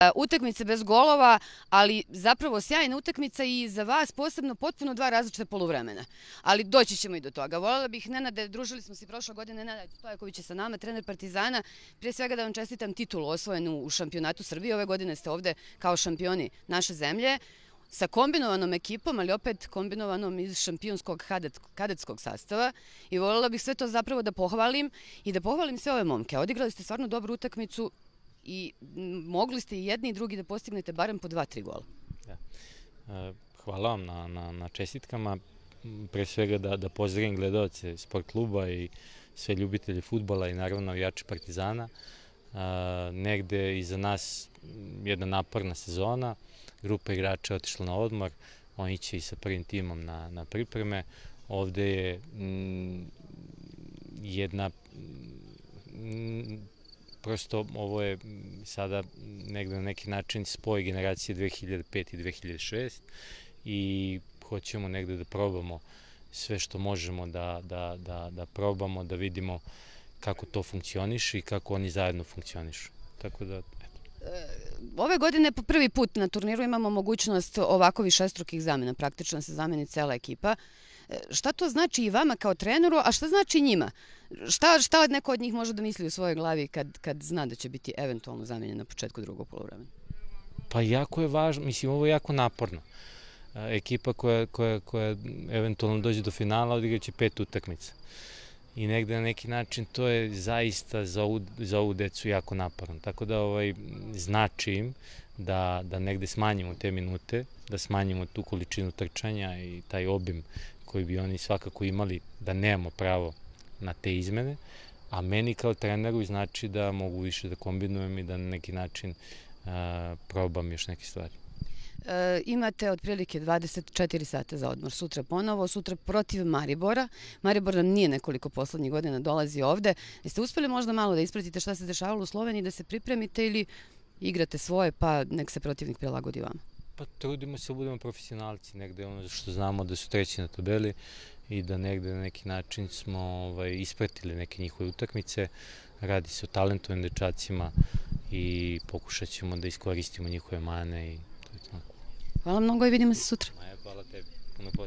E, utakmice bez golova, ali zapravo sjajna utakmica i za vas posebno potpuno dva različite poluvremena. Ali doći ćemo i do toga. Volela bih, Nenade, družili smo se prošle godine, Nenade Stojaković je sa nama, trener Partizana. Prije svega da vam čestitam titulu osvojenu u šampionatu Srbije. Ove godine ste ovde kao šampioni naše zemlje sa kombinovanom ekipom, ali opet kombinovanom iz šampionskog kadet, kadetskog sastava i voljela bih sve to zapravo da pohvalim i da pohvalim sve ove momke. Odigrali ste stvarno dobru utakmicu, i mogli ste i jedni i drugi da postignete barem po dva, tri gola. Da. E, hvala vam na, na, na čestitkama. Pre svega da, da pozdravim gledalce sport kluba i sve ljubitelje futbola i naravno navijače Partizana. E, negde iza nas jedna naporna sezona, grupa igrača je otišla na odmor, oni će i sa prvim timom na, na pripreme. Ovde je m, jedna m, prosto ovo je sada negde na neki način spoj generacije 2005 i 2006 i hoćemo negde da probamo sve što možemo da, da, da, da probamo, da vidimo kako to funkcioniše i kako oni zajedno funkcionišu. Tako da, eto. E, ove godine po prvi put na turniru imamo mogućnost ovako višestrukih zamena, praktično se zameni cela ekipa. Šta to znači i vama kao treneru, a šta znači njima? Šta, šta neko od njih može da misli u svojoj glavi kad, kad zna da će biti eventualno zamenjen na početku drugog polovremena? Pa jako je važno, mislim, ovo je jako naporno. Ekipa koja, koja, koja eventualno dođe do finala odigraće pet utakmica. I negde na neki način to je zaista za ovu, za ovu decu jako naporno. Tako da ovaj, znači im da, da negde smanjimo te minute, da smanjimo tu količinu trčanja i taj obim koji bi oni svakako imali da nemamo pravo na te izmene, a meni kao treneru znači da mogu više da kombinujem i da na neki način a, probam još neke stvari. E, imate otprilike 24 sata za odmor. Sutra ponovo, sutra protiv Maribora. Maribor nam nije nekoliko poslednjih godina dolazi ovde. Jeste uspeli možda malo da ispratite šta se dešavalo u Sloveniji, da se pripremite ili igrate svoje pa nek se protivnik prilagodi vama? Pa trudimo se da budemo profesionalci, negde ono što znamo da su treći na tabeli i da negde na neki način smo ovaj, ispratili neke njihove utakmice. Radi se o talentovim dečacima i pokušat ćemo da iskoristimo njihove mane i to je to. Hvala mnogo i vidimo se sutra. Hvala tebi. Puno pozdrav.